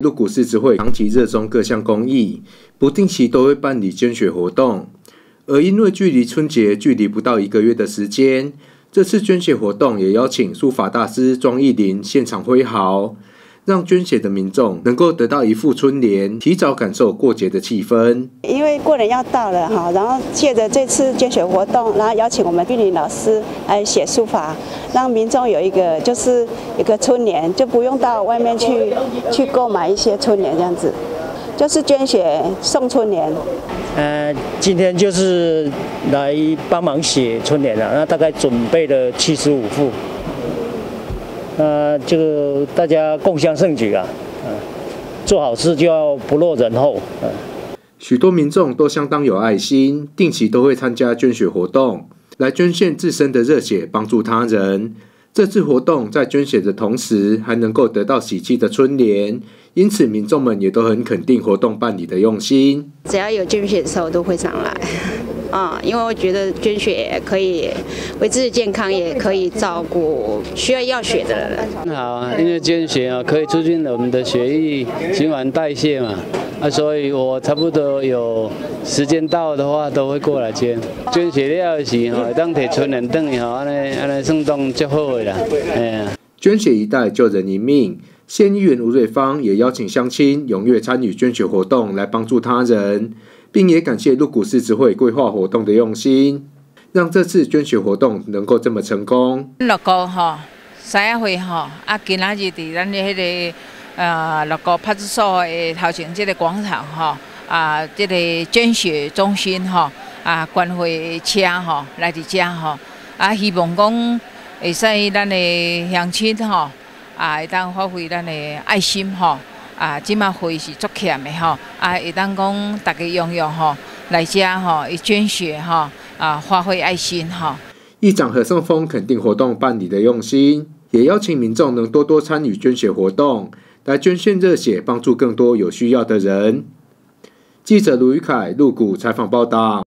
鹿谷市执会长期热衷各项公益，不定期都会办理捐血活动。而因为距离春节距离不到一个月的时间，这次捐血活动也邀请书法大师庄义林现场挥毫。让捐血的民众能够得到一副春联，提早感受过节的气氛。因为过年要到了哈，然后借着这次捐血活动，然后邀请我们玉林老师来写书法，让民众有一个就是一个春联，就不用到外面去去购买一些春联这样子，就是捐血送春联。呃，今天就是来帮忙写春联了，那大概准备了七十五副。呃，就大家共襄盛举啊，嗯，做好事就要不落人后。嗯，许多民众都相当有爱心，定期都会参加捐血活动，来捐献自身的热血，帮助他人。这次活动在捐血的同时，还能够得到喜气的春联，因此民众们也都很肯定活动办理的用心。只要有捐血的时候，都会上来。啊，因为我觉得捐血可以为自己健康，也可以照顾需要要血的人。好啊，因为捐血啊，可以促进我们的血液循环代谢嘛。啊，所以我差不多有时间到的话，都会过来捐。捐血了时吼，当提春人等吼，安尼安尼算当足好的啦。哎呀，捐血一代救人一命。县议员吴瑞芳也邀请乡亲踊跃参与捐血活动，来帮助他人。并也感谢鹿谷市执会规划活动的用心，让这次捐血活动能够这么成功。六谷吼，三一会吼，啊，今仔日伫咱的迄个呃六谷派出所的头前这个广场吼，啊，这个捐血中心吼，啊，关会车吼来伫遮吼，啊，希望讲会使咱的乡亲吼，啊，会当发挥咱的爱心吼。啊，即马会是足欠的吼，啊，会当讲大家用用吼来遮吼，以捐血吼，啊，发挥爱心吼。议长何胜峰肯定活动办理的用心，也邀请民众能多多参与捐血活动，来捐献热血，帮助更多有需要的人。记者卢宇凯入股采访报道。